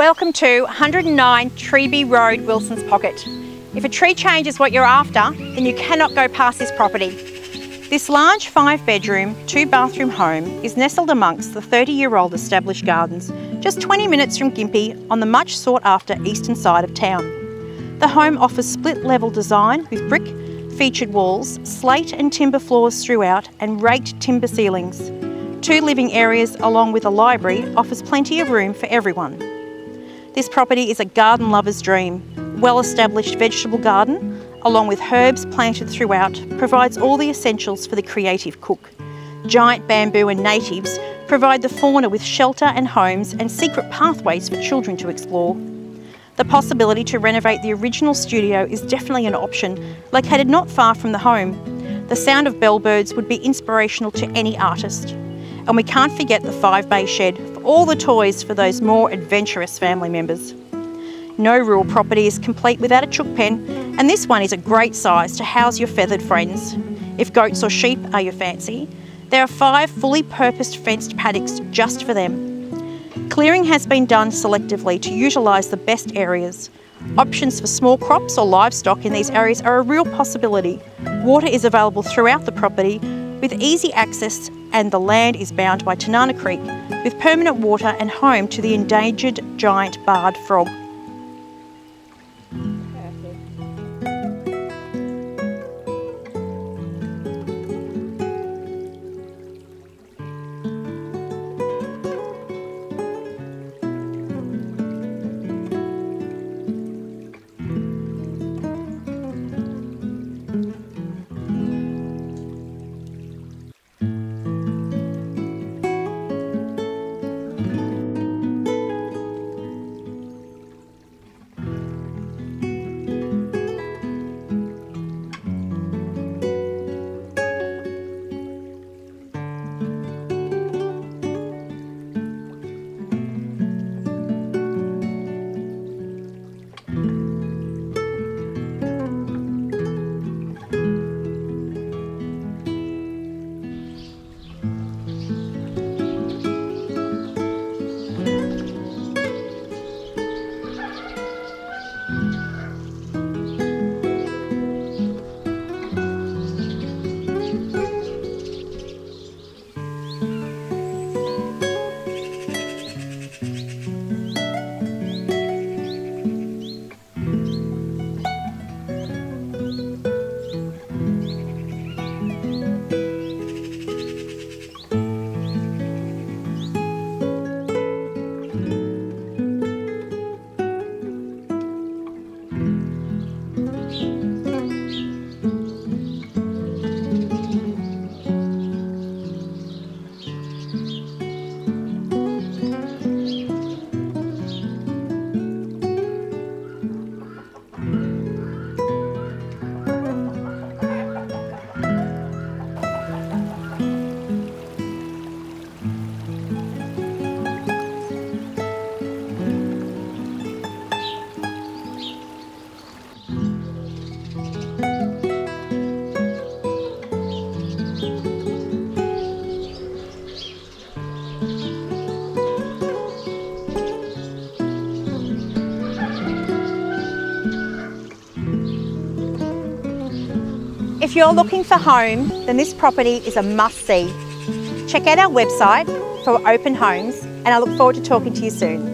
Welcome to 109 Treeby Road, Wilson's Pocket. If a tree change is what you're after, then you cannot go past this property. This large five bedroom, two bathroom home is nestled amongst the 30 year old established gardens, just 20 minutes from Gympie on the much sought after eastern side of town. The home offers split level design with brick, featured walls, slate and timber floors throughout and raked timber ceilings. Two living areas along with a library offers plenty of room for everyone. This property is a garden lover's dream. Well-established vegetable garden, along with herbs planted throughout, provides all the essentials for the creative cook. Giant bamboo and natives provide the fauna with shelter and homes and secret pathways for children to explore. The possibility to renovate the original studio is definitely an option, located not far from the home. The sound of bellbirds would be inspirational to any artist. And we can't forget the five bay shed all the toys for those more adventurous family members. No rural property is complete without a chook pen, and this one is a great size to house your feathered friends. If goats or sheep are your fancy, there are five fully purposed fenced paddocks just for them. Clearing has been done selectively to utilise the best areas. Options for small crops or livestock in these areas are a real possibility. Water is available throughout the property with easy access and the land is bound by Tinana Creek with permanent water and home to the endangered giant barred frog. If you're looking for home, then this property is a must-see. Check out our website for open homes and I look forward to talking to you soon.